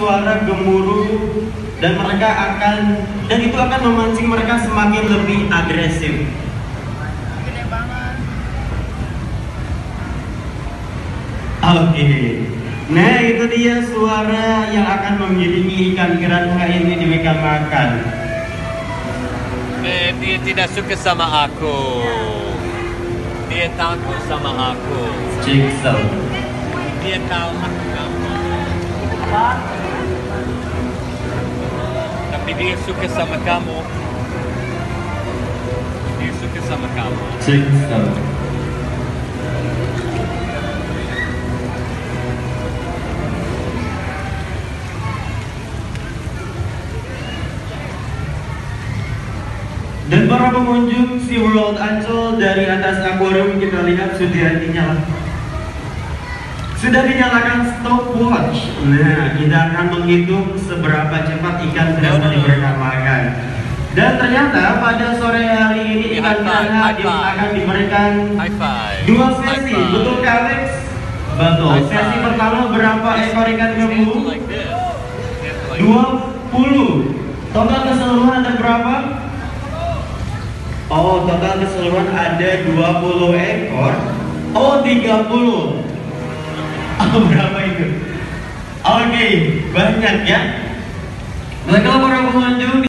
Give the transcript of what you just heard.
suara gemuruh dan mereka akan dan itu akan memancing mereka semakin lebih agresif. Gede banget. Oke. Nah, itu dia suara yang akan mengiringi ikan piranha ini dimakan makan. Eh, dia tidak suka sama aku. Dia takut sama aku. Jigsaw. Dia tahu aku kamu. Tapi dia suka sama kamu. Dia suka sama kamu. Jigsaw. Dan para pengunjung SeaWorld Ancol dari atas akuarium kita lihat sudah dinyalakan sudah dinyalakan stopwatch. Nah, kita akan menghitung seberapa cepat ikan sedang No, no, no. diberikan makan. Dan ternyata pada sore hari ini Ya, ikan piranha five. akan diberikan dua sesi. Betul Alex? Betul. Sesi pertama berapa ekor ikan like 20 Total keseluruhan ada berapa? Oh, total keseluruhan ada 20 ekor Oh, 30 Oh, berapa itu? Oke, banyak ya. Baiklah para pengunjung